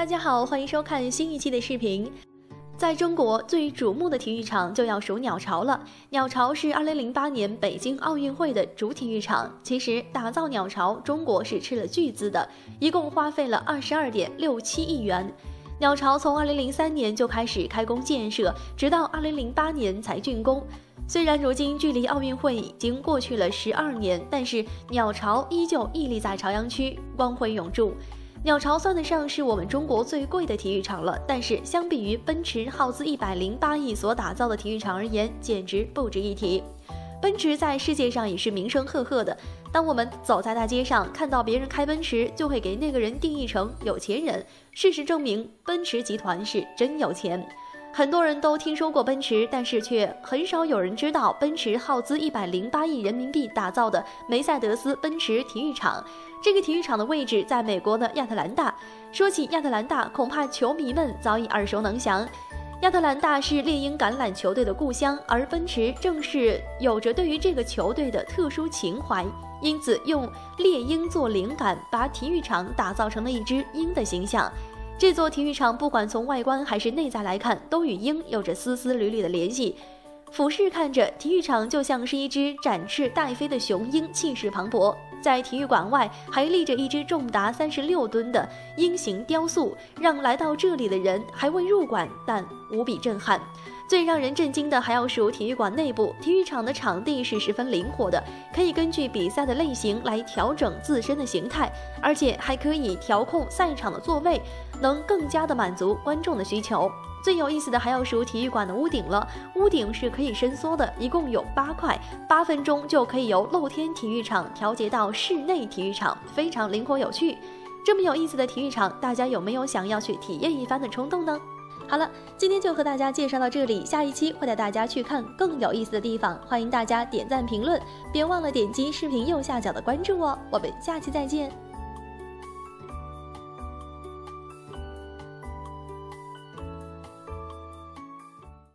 大家好，欢迎收看新一期的视频。在中国最瞩目的体育场就要数鸟巢了。鸟巢是2008年北京奥运会的主体育场。其实打造鸟巢，中国是吃了巨资的，一共花费了22.67亿元。鸟巢从2003年就开始开工建设，直到2008年才竣工。虽然如今距离奥运会已经过去了十二年，但是鸟巢依旧屹立在朝阳区，光辉永驻。鸟巢算得上是我们中国最贵的体育场了，但是相比于奔驰耗资一百零八亿所打造的体育场而言，简直不值一提。奔驰在世界上也是名声赫赫的，当我们走在大街上看到别人开奔驰，就会给那个人定义成有钱人。事实证明，奔驰集团是真有钱。很多人都听说过奔驰，但是却很少有人知道奔驰耗资一百零八亿人民币打造的梅赛德斯奔驰体育场。这个体育场的位置在美国的亚特兰大。说起亚特兰大，恐怕球迷们早已耳熟能详。亚特兰大是猎鹰橄榄球队的故乡，而奔驰正是有着对于这个球队的特殊情怀，因此用猎鹰做灵感，把体育场打造成了一只鹰的形象。这座体育场不管从外观还是内在来看，都与鹰有着丝丝缕缕的联系。俯视看着，体育场就像是一只展翅待飞的雄鹰，气势磅礴。在体育馆外还立着一只重达三十六吨的鹰形雕塑，让来到这里的人还未入馆，但无比震撼。最让人震惊的还要数体育馆内部，体育场的场地是十分灵活的，可以根据比赛的类型来调整自身的形态，而且还可以调控赛场的座位，能更加的满足观众的需求。最有意思的还要数体育馆的屋顶了，屋顶是可以伸缩的，一共有八块，八分钟就可以由露天体育场调节到室内体育场，非常灵活有趣。这么有意思的体育场，大家有没有想要去体验一番的冲动呢？好了，今天就和大家介绍到这里，下一期会带大家去看更有意思的地方，欢迎大家点赞评论，别忘了点击视频右下角的关注哦，我们下期再见。